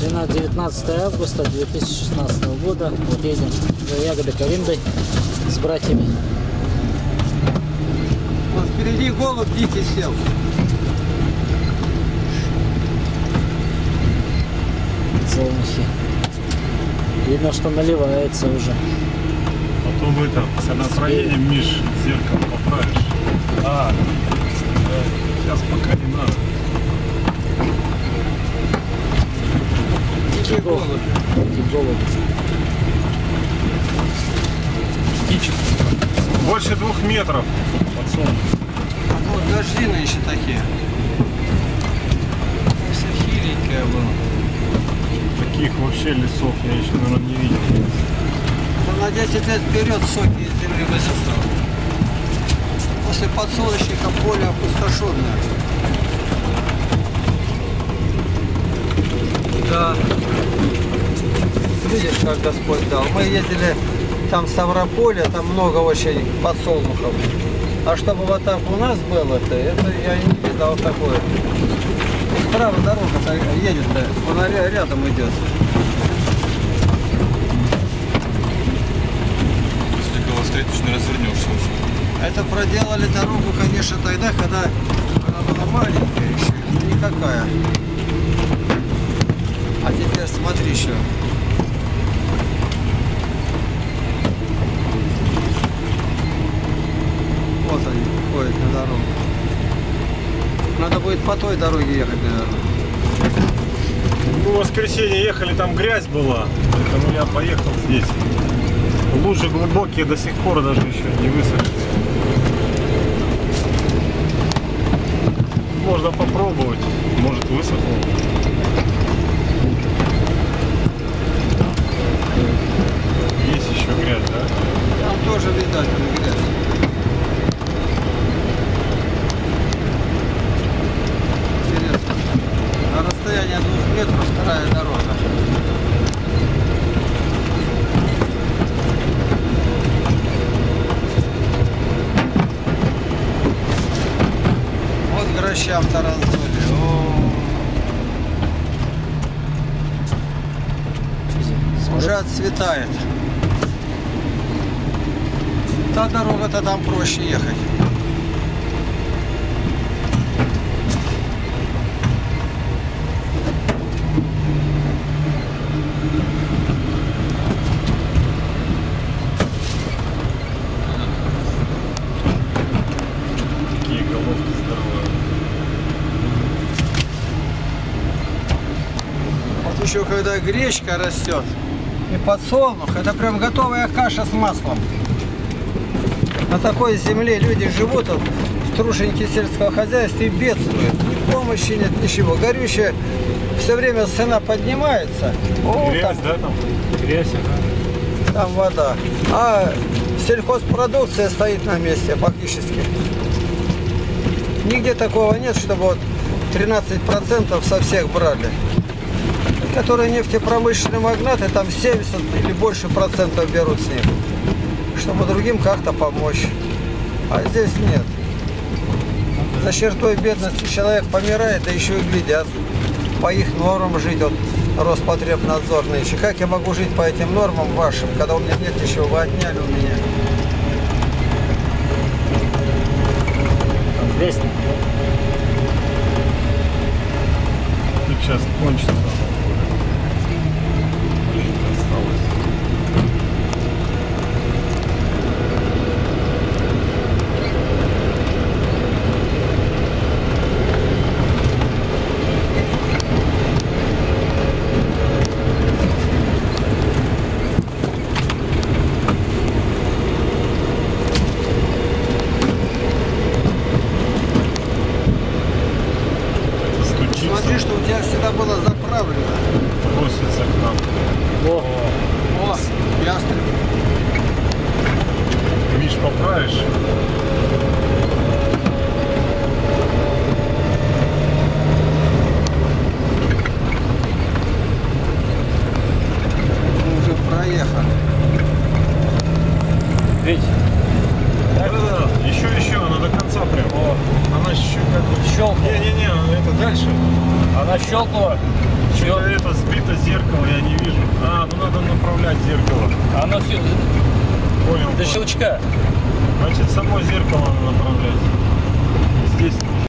19 августа 2016 года. Вот едем за ягодой Калиндой с братьями. Вот впереди голубь дикий сел. Солнышки. Видно, что наливается уже. Потом это, когда проедем, Миш, зеркало поправишь. А, да, сейчас пока не надо. Голуби. Птичек. Больше двух метров под солнцем. А вот дожди еще такие. Все хиленькое было. Таких вообще лесов я еще, наверное, не видел. Это на 10 лет вперед соки из земли высосало. После подсолнечника поле опустошенное. Как Господь дал. Мы ездили там в Ставрополе, там много очень подсолнухов. А чтобы вот так у нас было-то, это я не видал такое. Справа дорога едет-то, она ря- рядом идет. Если встретишь, не развернешься уже. Это проделали дорогу, конечно, тогда, когда она была маленькая еще, никакая. А теперь смотри еще. Вот они ходят на дорогу. Надо будет по той дороге ехать, наверное. Ну, в воскресенье ехали, там грязь была. Поэтому я поехал здесь. Лужи глубокие до сих пор даже еще не высохли. Можно попробовать. Может высохло. Есть еще грязь, да? Там тоже видать грязь. Интересно. На расстоянии двух метров вторая дорога. Вот грощам-то раздули. О, Уже отцветает. Та дорога-то там проще ехать. Такие головки здоровые. Вот еще когда гречка растет и подсолнух, это прям готовая каша с маслом. На такой земле люди живут, вот, трушеньки сельского хозяйства и бедствуют. Ни помощи нет, ничего. Горючая все время цена поднимается. О, Грязь, там, да, там? Грязь, ага. там вода. А сельхозпродукция стоит на месте фактически. Нигде такого нет, чтобы вот 13% со всех брали. Которые нефтепромышленные магнаты, там 70 или больше процентов берут с них. Чтобы другим как-то помочь. А здесь нет. За чертой бедности человек помирает, да еще и глядят. По их нормам жить, вот Роспотребнадзор нынче. Как я могу жить по этим нормам вашим, когда у меня нет ничего, вы отняли у меня. Вестник. Тут сейчас кончится. Маленько осталось. Стучится, Смотри, что у тебя всегда было заправлено. просится к нам. О, О, ястреб. Миш, поправишь? Мы уже проехали. видите? Да-да-да, еще, еще, она до конца прям. Она еще как бы... Щелкнула. Не-не-не, это дальше. Она щелкнула. Что-то это сбито зеркало, я не вижу. А, ну надо направлять зеркало. Оно все Понял. до щелчка. Значит, само зеркало надо направлять. Здесь